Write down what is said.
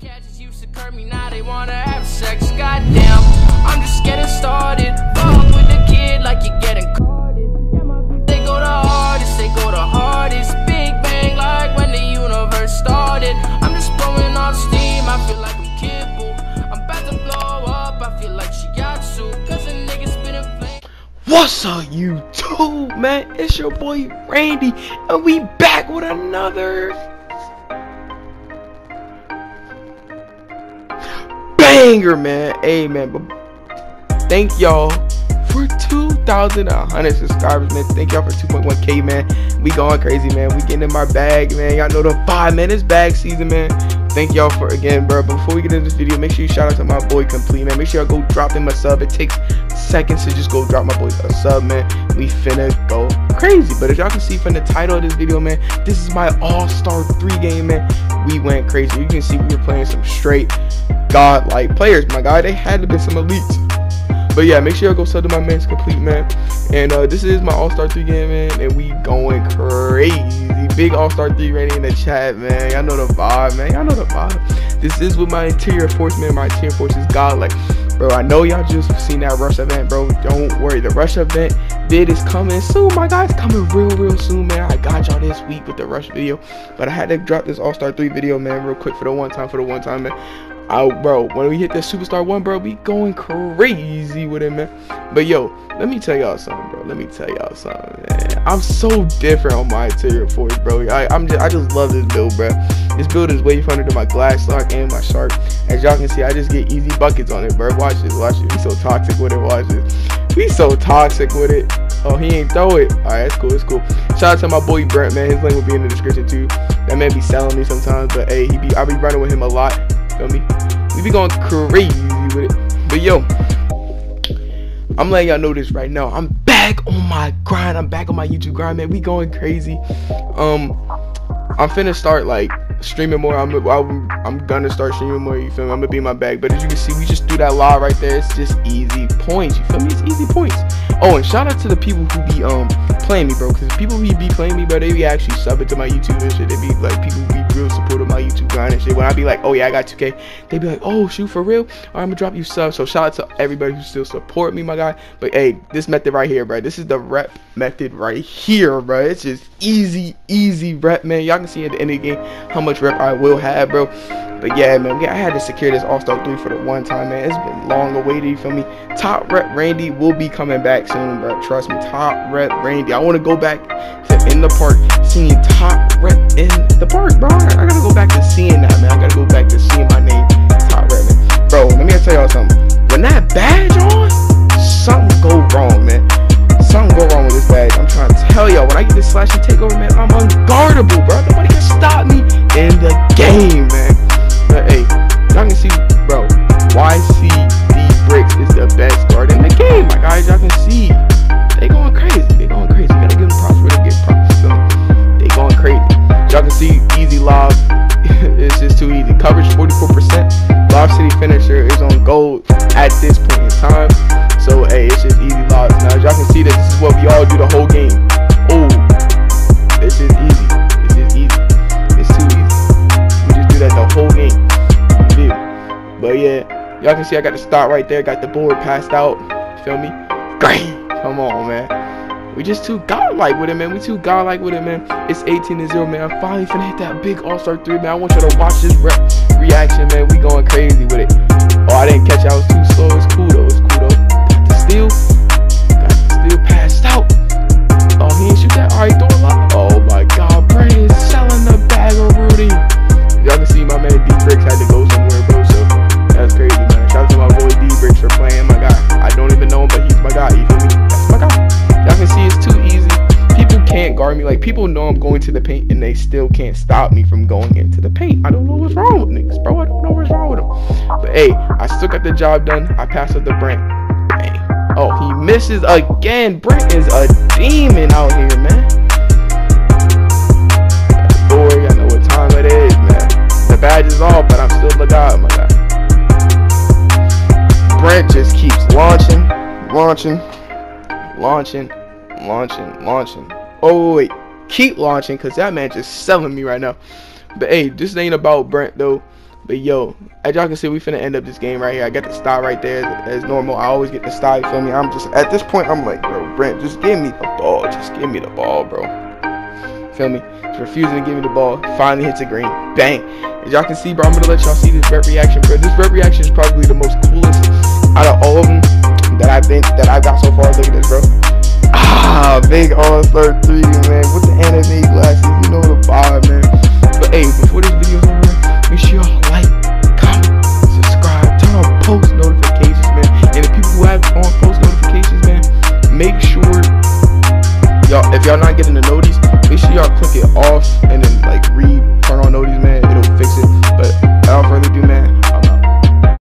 catches me, now they wanna have sex. I'm just getting started. Fuck with the kid like you're getting carded. Yeah, my they go the hardest, they go the hardest. Big bang like when the universe started. I'm just blowing off steam, I feel like I'm Kid Buu. I'm about to blow up, I feel like. Cause nigga flame. What's up, YouTube, man? It's your boy Randii, and we back with another banger, man. Man, but thank y'all for 2,100 subscribers, man. Thank y'all for 2.1k, man. We going crazy, man. We getting in my bag, man. Y'all know the vibe, man. It's bag season, man. Thank y'all for again, bro. Before we get into this video, make sure you shout out to my boy Complete, man. Make sure y'all go drop him a sub. It takes seconds to just go drop my boy a sub, man. We finna go crazy. But as y'all can see from the title of this video, man, this is my All-Star 3 game, man. We went crazy. You can see we were playing some straight god-like players, my guy. They had to be some elites. But yeah, make sure y'all go sub to my man's complete man. And uh, this is my All Star 3 game, man. And we going crazy. Big All Star 3 ready in the chat, man. Y'all know the vibe, man. Y'all know the vibe. This is with my interior force, man. My interior force is god. Like, bro, I know y'all just seen that rush event, bro. Don't worry. The rush event vid is coming soon, my guys. Coming real, real soon, man. I got y'all this week with the rush video. But I had to drop this All Star 3 video, man, real quick for the one time, for the one time, man. Oh, bro, when we hit that Superstar 1, bro, we going crazy with it, man. But, yo, let me tell y'all something, bro. Let me tell y'all something, man. I'm so different on my interior force, bro. I, I'm just, I just love this build, bro. This build is way funner than my glass lock and my shark. As y'all can see, I just get easy buckets on it, bro. Watch this, watch it. We so toxic with it, watch this. We so toxic with it. Oh, he ain't throw it. All right, that's cool. That's cool. Shout out to my boy Brent, man. His link will be in the description too. That man be selling me sometimes, but hey, he be I be running with him a lot. Feel me? We be going crazy with it. But yo, I'm letting y'all know this right now. I'm back on my grind. I'm back on my YouTube grind, man. We going crazy. Um, I'm finna start like streaming more. I'm, I'm I'm gonna start streaming more. You feel me? I'm gonna be in my bag. But as you can see, we just do that law right there. It's just easy points. You feel me? It's easy points. Oh, and shout out to the people who be um playing me, bro. Cause people who be playing me, bro, they be actually subbing to my YouTube and shit. They be like people who be real supportive my YouTube grind and shit. When I be like, oh yeah, I got 2K, they be like, oh shoot for real. All right, I'm gonna drop you subs. So shout out to everybody who still support me, my guy. But hey, this method right here, bro. This is the rep method right here, bro. It's just easy, easy rep, man. Y'all can see at the end of the game how much rep I will have, bro. But yeah, man, I had to secure this All Star 3 for the one time, man. It's been long awaited, you feel me? Top rep Randii will be coming back soon, bro. Trust me, top rep Randii. I want to go back to in the park, seeing top rep in the park, bro. I gotta go back to seeing that, man. I gotta go back to seeing my name, top rep, man. Bro, let me tell y'all something. When that badge finisher is on gold at this point in time. So hey, it's just easy lobs. Now as y'all can see that this is what we all do the whole game. Oh, this is easy. This is easy. It's too easy. We just do that the whole game. Feel? But yeah, y'all can see I got the start right there. Got the board passed out. Feel me? Great. Come on, man. We just too godlike with it, man. We too godlike with it, man. It's 18 to 0, man. I'm finally finna hit that big All-Star 3, man. I want y'all to watch this rep reaction, man. We going crazy with it. Oh, I didn't catch. I was too slow. It's cool, though. It's cool, though. Steal. Me. Like, people know I'm going to the paint, and they still can't stop me from going into the paint. I don't know what's wrong with niggas, bro. I don't know what's wrong with them. But, hey, I still got the job done. I passed it to Brent. Hey. Oh, he misses again. Brent is a demon out here, man. Boy, I know what time it is, man. The badge is off, but I'm still the guy, my guy. Brent just keeps launching, launching, launching, launching, launching. Oh wait, keep launching, cause that man just selling me right now. But hey, this ain't about Brent though. But yo, as y'all can see, we finna end up this game right here. I got the style right there as normal. I always get the style, you feel me? I'm just, at this point, I'm like, bro, Brent, just give me the ball. Just give me the ball, bro. Feel me? He's refusing to give me the ball. Finally hits a green. Bang. As y'all can see, bro, I'm gonna let y'all see this rep reaction, bro. This rep reaction is probably the most coolest out of all of them that I've been, that I've got so far. Look at this, bro. Ah, big all star 3, man. With the anime glasses, you know the vibe, man. But hey, before this video over, make sure y'all like, comment, subscribe, turn on post notifications, man. And the people who have on post notifications, man, make sure y'all, if y'all not getting the notice, make sure y'all click it all.